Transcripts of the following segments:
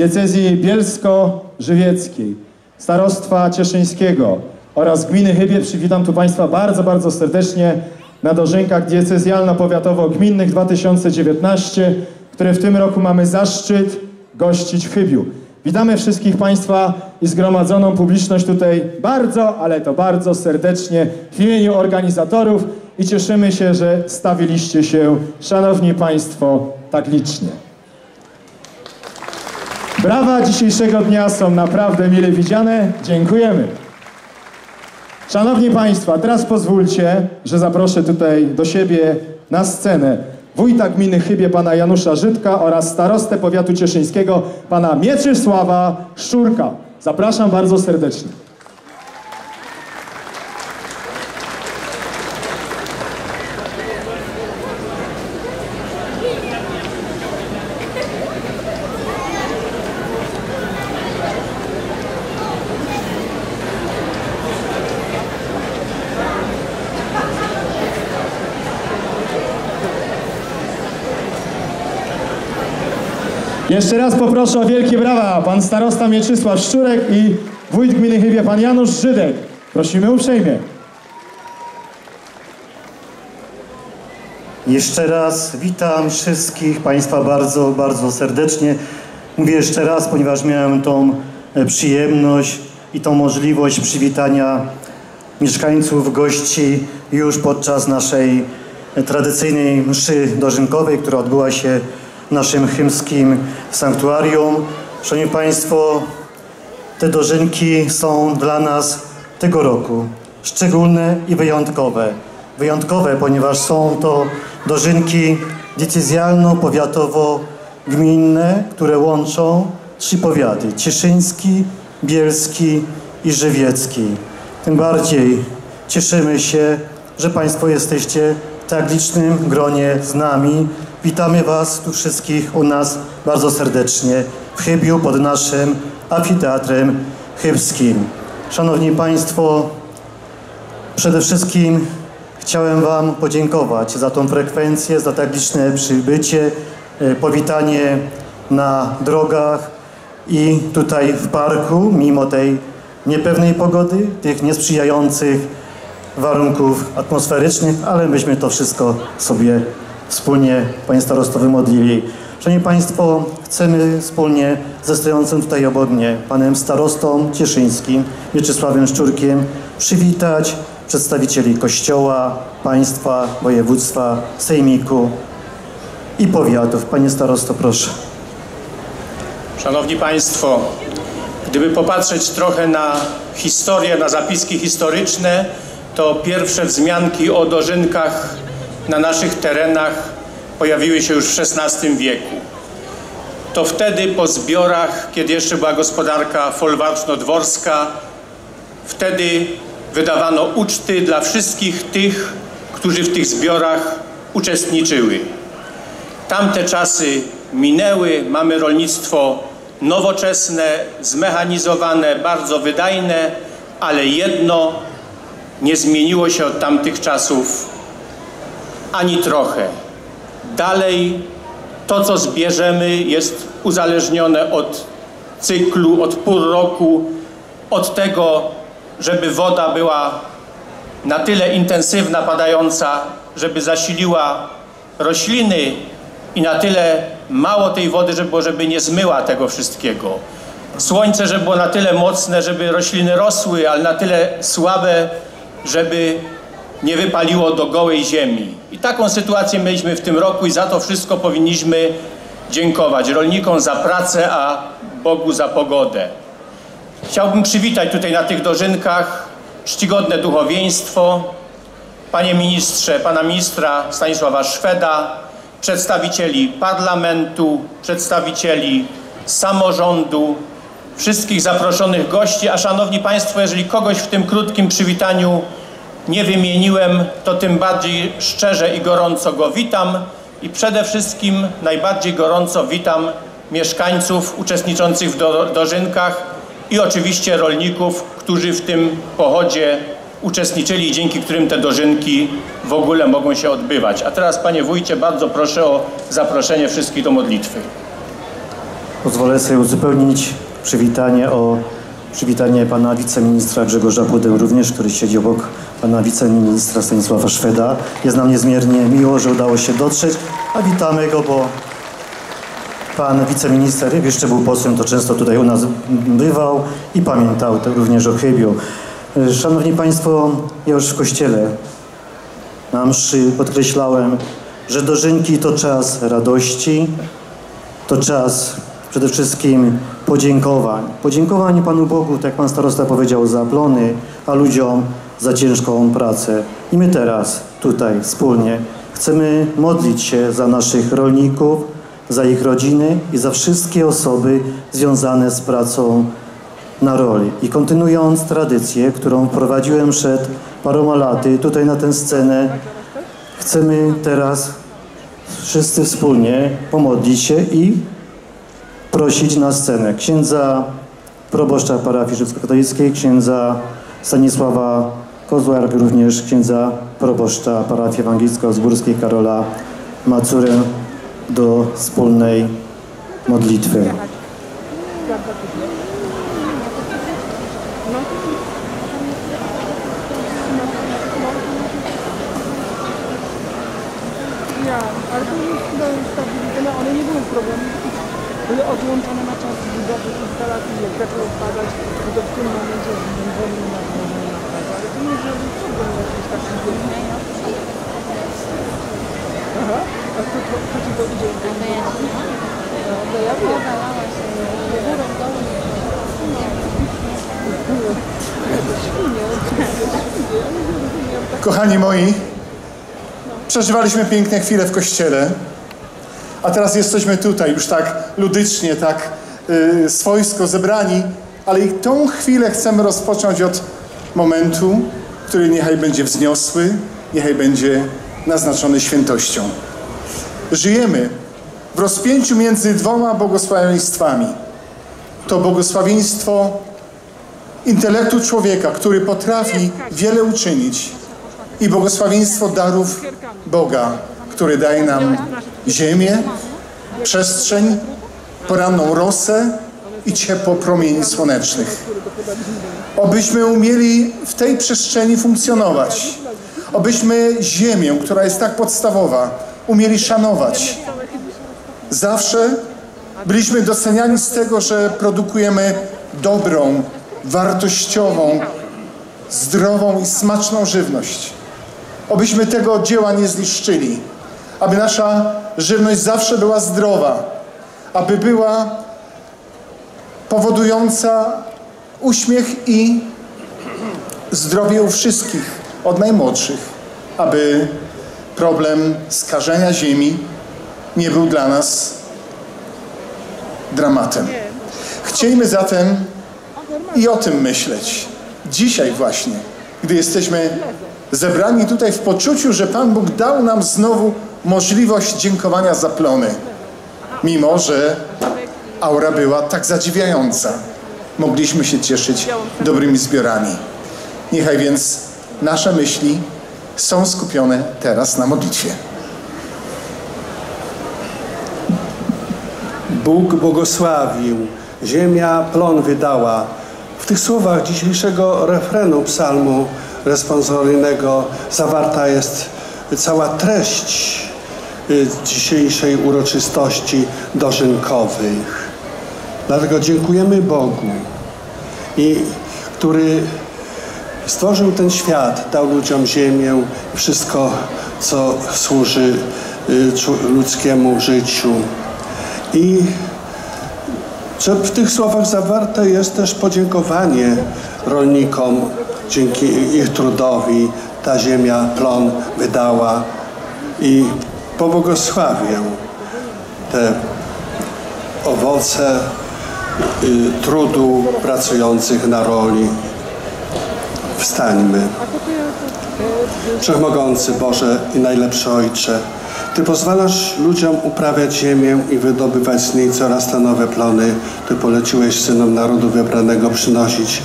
diecezji bielsko-żywieckiej, starostwa cieszyńskiego oraz gminy Chybie przywitam tu Państwa bardzo, bardzo serdecznie na dożynkach diecezjalno-powiatowo-gminnych 2019, które w tym roku mamy zaszczyt gościć w Chybiu. Witamy wszystkich Państwa i zgromadzoną publiczność tutaj bardzo, ale to bardzo serdecznie w imieniu organizatorów i cieszymy się, że stawiliście się, Szanowni Państwo, tak licznie. Brawa dzisiejszego dnia są naprawdę mile widziane. Dziękujemy. Szanowni Państwo, teraz pozwólcie, że zaproszę tutaj do siebie na scenę wójta gminy Chybie pana Janusza Żydka oraz starostę powiatu cieszyńskiego pana Mieczysława Szczurka. Zapraszam bardzo serdecznie. Jeszcze raz poproszę o wielkie brawa pan starosta Mieczysław Szczurek i wójt gminy Chybie pan Janusz Żydek. Prosimy uprzejmie. Jeszcze raz witam wszystkich Państwa bardzo, bardzo serdecznie. Mówię jeszcze raz, ponieważ miałem tą e, przyjemność i tą możliwość przywitania mieszkańców, gości już podczas naszej e, tradycyjnej mszy dożynkowej, która odbyła się naszym chymskim sanktuarium. Szanowni Państwo, te dożynki są dla nas tego roku szczególne i wyjątkowe. Wyjątkowe, ponieważ są to dożynki decyzjalno-powiatowo-gminne, które łączą trzy powiaty: cieszyński, bielski i żywiecki. Tym bardziej cieszymy się, że Państwo jesteście w tak licznym gronie z nami. Witamy Was tu wszystkich u nas bardzo serdecznie w Chybiu pod naszym amfiteatrem chybskim. Szanowni Państwo, przede wszystkim chciałem Wam podziękować za tą frekwencję, za tak liczne przybycie, e, powitanie na drogach i tutaj w parku, mimo tej niepewnej pogody, tych niesprzyjających warunków atmosferycznych, ale myśmy to wszystko sobie wspólnie, Panie Starosto, wymodlili. Szanowni Państwo, chcemy wspólnie ze stojącym tutaj obok mnie, Panem Starostą Cieszyńskim, Mieczysławem Szczurkiem, przywitać przedstawicieli Kościoła, państwa, województwa, sejmiku i powiatów. Panie Starosto, proszę. Szanowni Państwo, gdyby popatrzeć trochę na historię, na zapiski historyczne, to pierwsze wzmianki o dożynkach na naszych terenach pojawiły się już w XVI wieku. To wtedy po zbiorach, kiedy jeszcze była gospodarka folwarczno-dworska, wtedy wydawano uczty dla wszystkich tych, którzy w tych zbiorach uczestniczyły. Tamte czasy minęły, mamy rolnictwo nowoczesne, zmechanizowane, bardzo wydajne, ale jedno nie zmieniło się od tamtych czasów ani trochę. Dalej to, co zbierzemy, jest uzależnione od cyklu, od pół roku, od tego, żeby woda była na tyle intensywna, padająca, żeby zasiliła rośliny i na tyle mało tej wody, żeby, było, żeby nie zmyła tego wszystkiego. Słońce, żeby było na tyle mocne, żeby rośliny rosły, ale na tyle słabe, żeby nie wypaliło do gołej ziemi. I taką sytuację mieliśmy w tym roku i za to wszystko powinniśmy dziękować rolnikom za pracę, a Bogu za pogodę. Chciałbym przywitać tutaj na tych dożynkach czcigodne duchowieństwo, panie ministrze, pana ministra Stanisława Szweda, przedstawicieli parlamentu, przedstawicieli samorządu, wszystkich zaproszonych gości, a szanowni państwo, jeżeli kogoś w tym krótkim przywitaniu nie wymieniłem, to tym bardziej szczerze i gorąco go witam i przede wszystkim najbardziej gorąco witam mieszkańców uczestniczących w do, dożynkach i oczywiście rolników, którzy w tym pochodzie uczestniczyli i dzięki którym te dożynki w ogóle mogą się odbywać. A teraz panie wójcie bardzo proszę o zaproszenie wszystkich do modlitwy. Pozwolę sobie uzupełnić przywitanie o przywitanie pana wiceministra Grzegorza Pudę, również, który siedzi obok pana wiceministra Stanisława Szweda. Jest nam niezmiernie miło, że udało się dotrzeć, a witamy go, bo pan wiceminister, jak jeszcze był posłem, to często tutaj u nas bywał i pamiętał również o chybiu. Szanowni Państwo, ja już w kościele na mszy podkreślałem, że dożynki to czas radości, to czas przede wszystkim podziękowań. Podziękowań Panu Bogu, tak jak Pan Starosta powiedział, za plony, a ludziom za ciężką pracę. I my teraz tutaj wspólnie chcemy modlić się za naszych rolników, za ich rodziny i za wszystkie osoby związane z pracą na roli. I kontynuując tradycję, którą wprowadziłem przed paroma laty tutaj na tę scenę, chcemy teraz wszyscy wspólnie pomodlić się i prosić na scenę księdza proboszcza parafii rzymskokatolickiej, księdza Stanisława Kozła, jak również księdza proboszcza parafii ewangelicko-zgórskiej Karola Macurę do wspólnej modlitwy. To odłączone na czas budowy instalacji, jak zaczęło padać, to w tym momencie zwolnił na a to, to? No, no. Kochani moi, przeżywaliśmy piękne chwile w kościele, a teraz jesteśmy tutaj już tak ludycznie, tak y, swojsko zebrani, ale i tą chwilę chcemy rozpocząć od momentu, który niechaj będzie wzniosły, niechaj będzie naznaczony świętością. Żyjemy w rozpięciu między dwoma błogosławieństwami. To błogosławieństwo intelektu człowieka, który potrafi wiele uczynić i błogosławieństwo darów Boga, który daje nam ziemię, przestrzeń, poranną rosę i ciepło promieni słonecznych. Obyśmy umieli w tej przestrzeni funkcjonować. Obyśmy ziemię, która jest tak podstawowa, umieli szanować. Zawsze byliśmy doceniani z tego, że produkujemy dobrą, wartościową, zdrową i smaczną żywność. Obyśmy tego dzieła nie zniszczyli, aby nasza żywność zawsze była zdrowa, aby była powodująca uśmiech i zdrowie u wszystkich, od najmłodszych, aby problem skażenia ziemi nie był dla nas dramatem. Chcielibyśmy zatem i o tym myśleć. Dzisiaj właśnie, gdy jesteśmy zebrani tutaj w poczuciu, że Pan Bóg dał nam znowu możliwość dziękowania za plony, mimo że aura była tak zadziwiająca. Mogliśmy się cieszyć dobrymi zbiorami. Niechaj więc nasze myśli są skupione teraz na modlitwie. Bóg błogosławił, ziemia plon wydała. W tych słowach dzisiejszego refrenu psalmu responsoryjnego zawarta jest cała treść y, dzisiejszej uroczystości dożynkowych. Dlatego dziękujemy Bogu, i, który stworzył ten świat, dał ludziom ziemię, wszystko, co służy y, ludzkiemu życiu. I w tych słowach zawarte jest też podziękowanie rolnikom. Dzięki ich trudowi ta ziemia plon wydała i pobłogosławię te owoce trudu pracujących na roli. Wstańmy. Wszechmogący Boże i najlepszy Ojcze, Ty pozwalasz ludziom uprawiać ziemię i wydobywać z niej coraz to nowe plony. Ty poleciłeś synom narodu wybranego przynosić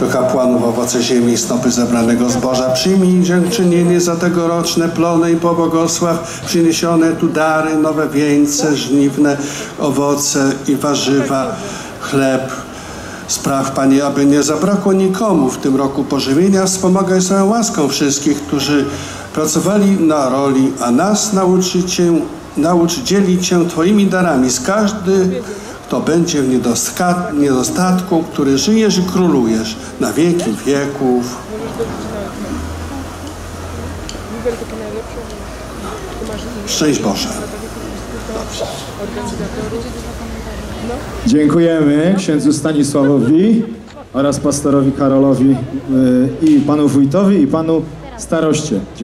do kapłanów owoce ziemi i snopy zebranego zboża. Przyjmij dziękczynienie za tegoroczne plony i pobłogosław przyniesione tu dary, nowe wieńce, żniwne, owoce i warzywa, chleb. Spraw, Panie, aby nie zabrakło nikomu w tym roku pożywienia. Wspomagaj swoją łaską wszystkich, którzy pracowali na roli, a nas nauczy, cię, naucz dzielić się Twoimi darami z każdy, kto będzie w niedostatku, który żyjesz i królujesz na wieki wieków. Szczęść Boże. organizatorów. Dziękujemy księdzu Stanisławowi oraz pastorowi Karolowi y, i panu wójtowi i panu staroście.